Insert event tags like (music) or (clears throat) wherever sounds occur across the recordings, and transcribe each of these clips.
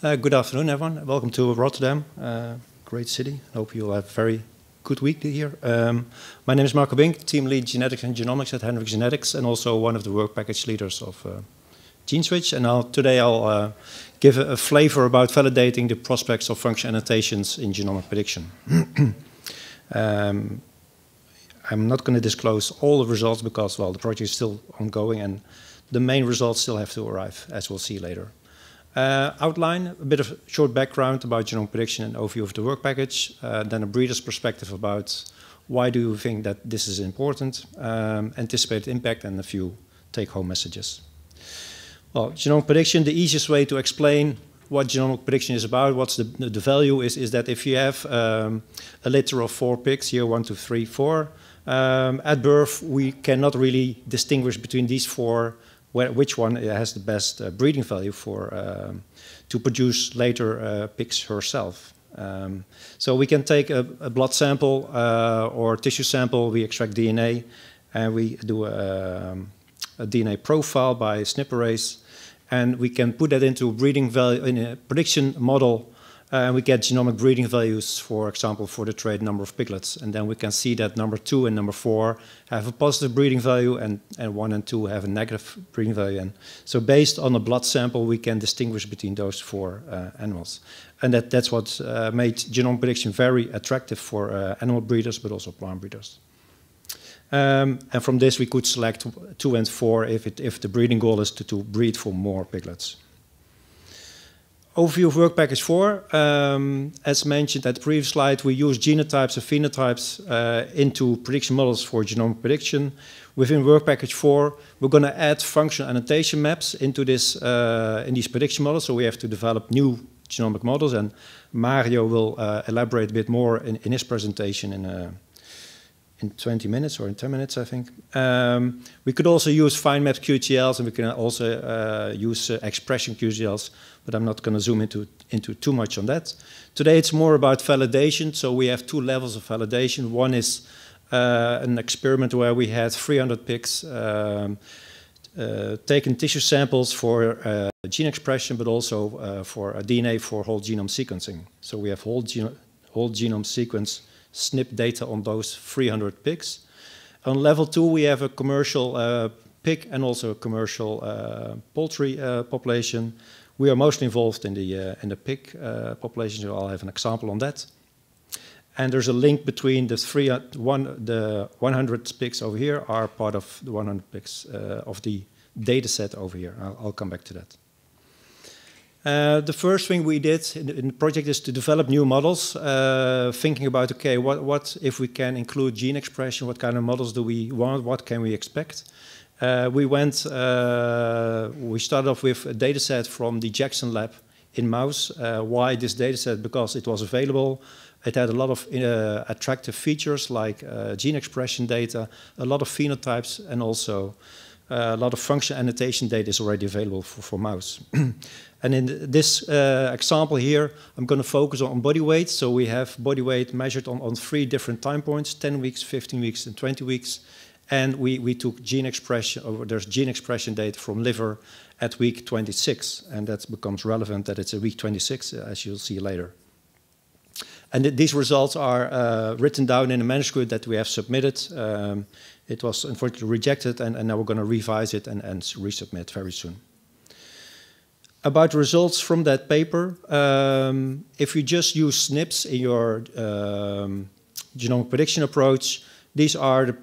Uh, good afternoon, everyone. Welcome to Rotterdam, uh, great city. I hope you'll have a very good week here. Um, my name is Marco Bink, team lead genetics and genomics at Hendrix Genetics, and also one of the work package leaders of uh, GeneSwitch. And I'll, today I'll uh, give a, a, flavor about validating the prospects of function annotations in genomic prediction. (clears throat) um, I'm not going to disclose all the results because, well, the project is still ongoing and the main results still have to arrive, as we'll see later. Uh, outline, a bit of short background about genome prediction and overview of the work package, uh, then a breeder's perspective about why do you think that this is important, um, anticipated impact, and a few take-home messages. Well, genome prediction, the easiest way to explain what genomic prediction is about, what's the, the value is, is that if you have um, a litter of four pigs, here one, two, three, four, um, at birth we cannot really distinguish between these four which one has the best uh, breeding value for um, to produce later uh, pigs herself. Um, so we can take a, a blood sample uh, or tissue sample, we extract DNA, and we do a, um, a DNA profile by SNP arrays, and we can put that into a breeding value in a prediction model and we get genomic breeding values, for example, for the trait number of piglets. And then we can see that number two and number four have a positive breeding value, and, and one and two have a negative breeding value. And so, based on a blood sample, we can distinguish between those four uh, animals. And that, that's what uh, made genome prediction very attractive for uh, animal breeders, but also plant breeders. Um, and from this, we could select two and four if, it, if the breeding goal is to, to breed for more piglets. Overview of work package 4. Um, as mentioned at the previous slide, we use genotypes and phenotypes uh, into prediction models for genomic prediction. Within work package 4, we're going to add functional annotation maps into this uh, in these prediction models. So we have to develop new genomic models, and Mario will uh, elaborate a bit more in, in his presentation in a in 20 minutes or in 10 minutes, I think. Um, we could also use fine mapped QTLs and we can also uh, use uh, expression QTLs, but I'm not going to zoom into, into too much on that. Today it's more about validation, so we have two levels of validation. One is uh, an experiment where we had 300 pigs um, uh, taken tissue samples for uh, gene expression, but also uh, for DNA for whole genome sequencing. So we have whole, geno whole genome sequence SNP data on those 300 pigs. On level two, we have a commercial uh, pig and also a commercial uh, poultry uh, population. We are mostly involved in the uh, in the pig uh, population, so I'll have an example on that. And there's a link between the three, uh, one, the 100 pigs over here are part of the 100 pigs of the data set over here. I'll, I'll come back to that. Uh, the first thing we did in, in, the project is to develop new models, uh, thinking about, okay, what, what if we can include gene expression, what kind of models do we want, what can we expect? Uh, we went, uh, we started off with a data set from the Jackson lab in mouse. Uh, why this data set? Because it was available. It had a lot of attractive features like gene expression data, a lot of phenotypes, and also a lot of function annotation data is already available for, for mouse. (clears throat) And in this uh, example here, I'm going to focus on body weight. So we have body weight measured on, on three different time points, 10 weeks, 15 weeks, and 20 weeks. And we, we took gene expression, or there's gene expression data from liver at week 26. And that becomes relevant that it's a week 26, as you'll see later. And th these results are uh, written down in a manuscript that we have submitted. Um, it was unfortunately rejected, and, and now we're going to revise it and, and resubmit very soon about results from that paper, um, if you just use SNPs in your um, genomic prediction approach, these are the,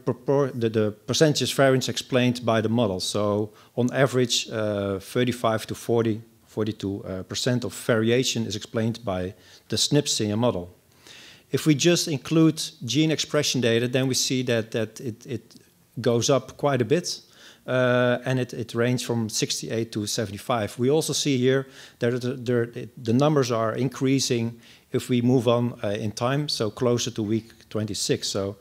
the, the, percentages variance explained by the model. So on average, uh, 35 to 40, 42 uh, percent of variation is explained by the SNPs in your model. If we just include gene expression data, then we see that, that it, it goes up quite a bit. Uh, and it, it ranged from 68 to 75. We also see here that the, the, the numbers are increasing if we move on uh, in time, so closer to week 26. So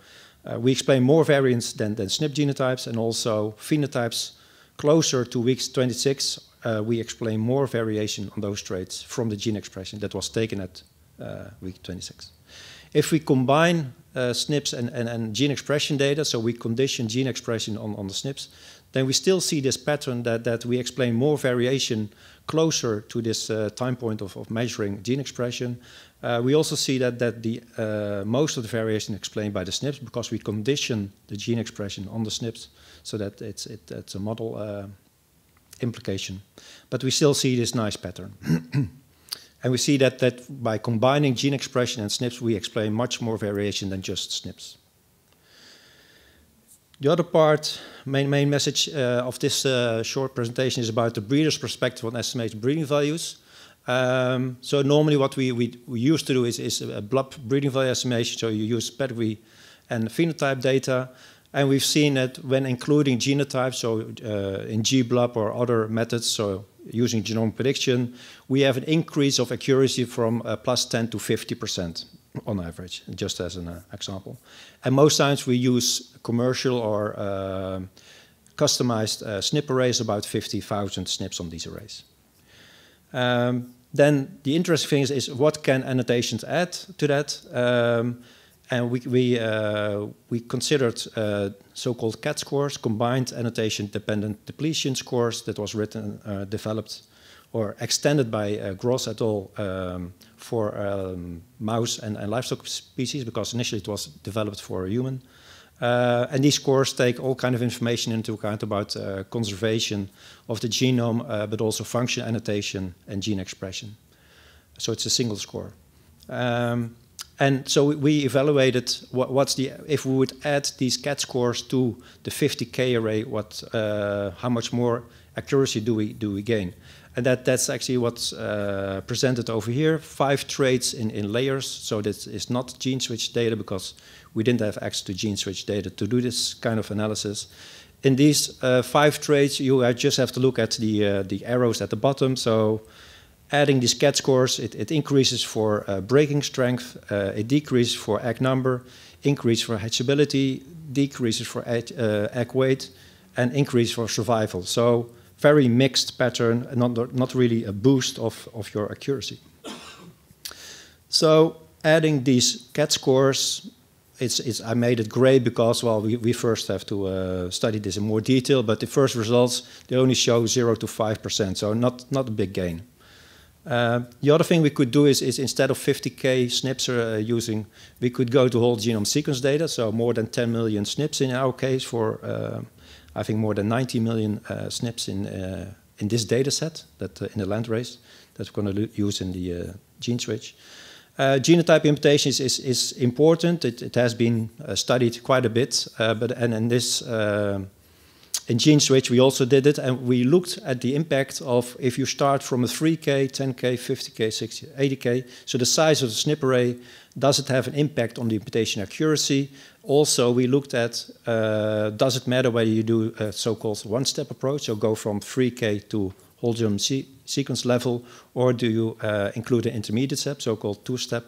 uh, we explain more variants than, than SNP genotypes and also phenotypes closer to week 26. Uh, we explain more variation on those traits from the gene expression that was taken at uh, week 26. If we combine uh, SNPs and, and, and, gene expression data, so we condition gene expression on, on the SNPs, then we still see this pattern that, that we explain more variation closer to this uh, time point of, of measuring gene expression. Uh, we also see that, that the, uh, most of the variation explained by the SNPs because we condition the gene expression on the SNPs so that it's, it, it's a model uh, implication. But we still see this nice pattern. (clears throat) and we see that, that by combining gene expression and SNPs, we explain much more variation than just SNPs. The other part, main, main message uh, of this uh, short presentation is about the breeder's perspective on estimated breeding values. Um, so normally what we, we, we, used to do is, is a BLUP breeding value estimation. So you use pedigree and phenotype data. And we've seen that when including genotypes, so uh, in GBLUP or other methods, so using genome prediction, we have an increase of accuracy from uh, plus 10 to 50% on average, just as an uh, example. And most times we use commercial or uh, customized uh, SNP arrays, about 50,000 SNPs on these arrays. Um, then the interesting thing is, is, what can annotations add to that? Um, and we, we, uh, we considered uh, so-called CADD scores, combined annotation dependent depletion scores that was written, uh, developed or extended by uh, Gross et al. Um, for um, mouse and, and, livestock species because initially it was developed for a human. Uh, and these scores take all kind of information into account about uh, conservation of the genome, uh, but also function annotation and gene expression. So it's a single score. Um, and so we evaluated what, what's the if we would add these CADD scores to the 50k array, what uh, how much more accuracy do we do we gain? And that, that's actually what's uh, presented over here. Five traits in, in layers. So this is not gene switch data because we didn't have access to gene switch data to do this kind of analysis. In these uh, five traits, you just have to look at the, uh, the arrows at the bottom. So adding these CADD scores, it, it increases for uh, breaking strength, uh, it decreases for egg number, increase for hatchability, decreases for egg, uh, egg weight, and increase for survival. So very mixed pattern, not, not really a boost of, of your accuracy. So adding these CADD scores, it's, it's, I made it gray because, well, we, we first have to uh, study this in more detail, but the first results, they only show 0 to 5%, so not, not a big gain. Uh, the other thing we could do is, is instead of 50k SNPs uh, using, we could go to whole genome sequence data, so more than 10 million SNPs in our case for uh, I think more than 90 million uh, SNPs in uh, in this data set that uh, in the landrace that we're going to use in the gene switch. Uh, genotype imputation is, is, is important. It, it, has been uh, studied quite a bit, uh, but and in this in gene switch we also did it, and we looked at the impact of if you start from a 3k, 10k, 50k, 60, 80k. So the size of the SNP array does it have an impact on the imputation accuracy? Also, we looked at uh, does it matter whether you do a so-called one-step approach, so go from 3K to whole genome se sequence level, or do you uh, include an intermediate step, so-called two-step,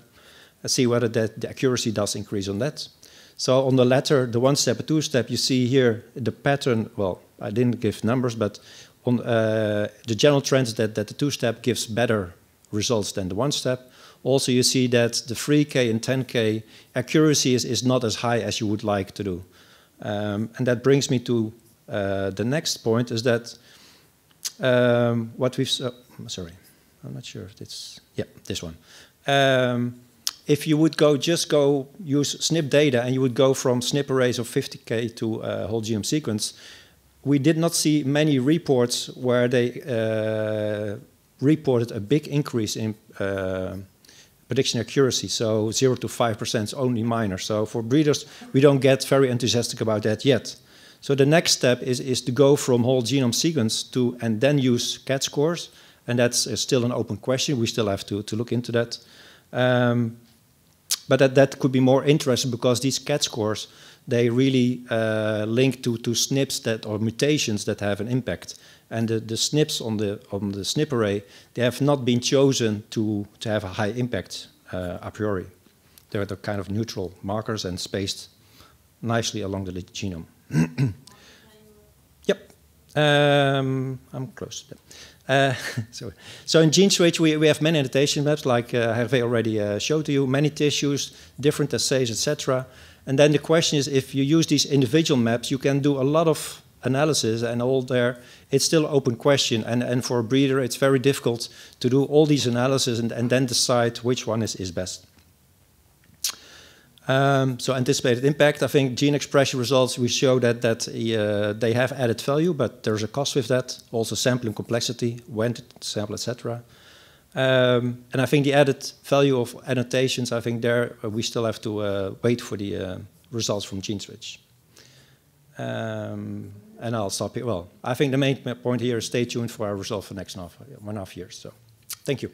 and see whether that the accuracy does increase on that. So on the latter, the one-step and two-step, you see here the pattern. Well, I didn't give numbers, but on uh, the general trend that, that the two-step gives better results than the one-step. Also, you see that the 3K and 10K accuracy is, is not as high as you would like to do. Um, and that brings me to uh, the next point is that um, what we've, uh, sorry, I'm not sure if it's, yeah, this one. Um, if you would go just go use SNP data and you would go from SNP arrays of 50k to uh, whole genome sequence, we did not see many reports where they uh, reported a big increase in uh, prediction accuracy. So 0 to 5% is only minor. So for breeders, we don't get very enthusiastic about that yet. So the next step is, is to go from whole genome sequence to and then use CADD scores. And that's uh, still an open question. We still have to, to look into that. Um, but that, that could be more interesting because these CADD scores, they really uh, link to, to SNPs that or mutations that have an impact. And the, the SNPs on the, on the SNP array, they have not been chosen to, to have a high impact uh, a priori. They're the kind of neutral markers and spaced nicely along the genome. (clears throat) Um, I'm close to them. Uh, (laughs) so, so in GeneSwitch, we, we have many annotation maps, like uh, Hervé already uh, showed to you, many tissues, different assays, etc. And then the question is, if you use these individual maps, you can do a lot of analysis and all there. It's still open question, and, and for a breeder, it's very difficult to do all these analyses and, and then decide which one is, is best. Um, so anticipated impact, I think gene expression results, we show that, that uh, they have added value, but there's a cost with that. Also sampling complexity, when to sample, etc. Um, and I think the added value of annotations, I think there uh, we still have to uh, wait for the uh, results from GeneSwitch. Um, and I'll stop here. Well, I think the main point here is stay tuned for our result for next one and a half years. So, thank you.